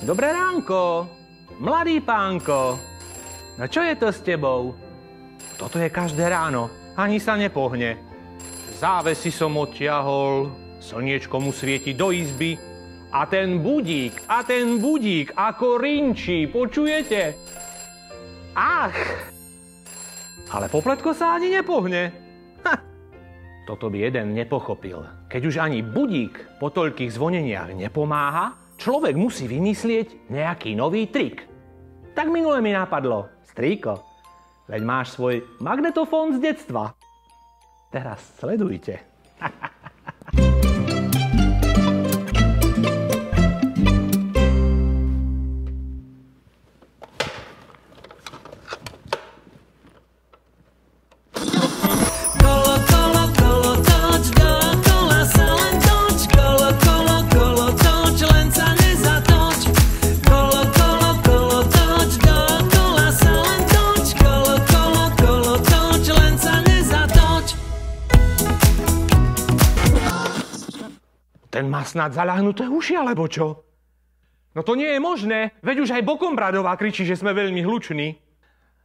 Dobré ránko, mladý pánko. No čo je to s tebou? Toto je každé ráno, ani sa nepohne. Závesy som odtiahol, slniečko mu svieti do izby a ten budík, a ten budík ako rinčí, počujete? Ach! Ale popletko sa ani nepohne. Ha! Toto by jeden nepochopil. Keď už ani budík po toľkých zvoneniach nepomáha, človek musí vymyslieť nejaký nový trik. Tak minule mi napadlo, strýko, veď máš svoj magnetofón z detstva. Teraz sledujte. Kolo, Ten má snad zaľahnuté uši, alebo čo? No to nie je možné, veď už aj Bokom Bradová kričí, že sme veľmi hluční.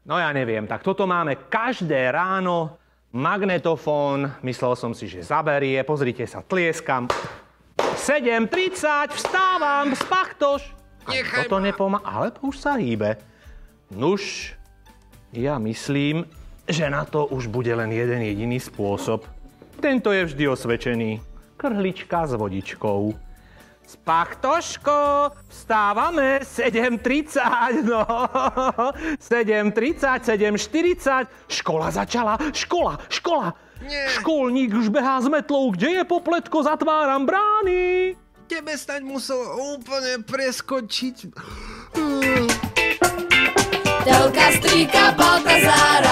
No ja neviem, tak toto máme každé ráno, magnetofón, myslel som si, že zaberie, pozrite sa, tlieskam. 7.30, vstávam, spachtoš. Nechaj toto nepomá, ale už sa hýbe. Nuž, ja myslím, že na to už bude len jeden jediný spôsob. Tento je vždy osvedčený. Krhlička s vodičkou. Spachtoško, vstávame 7.30, no. 7.30, 7.40, škola začala, škola, škola. Nie. Školník už behá s metlou, kde je popletko, zatváram brány. Tebe staň musel úplne preskočiť. Telka, strýka, Baltazár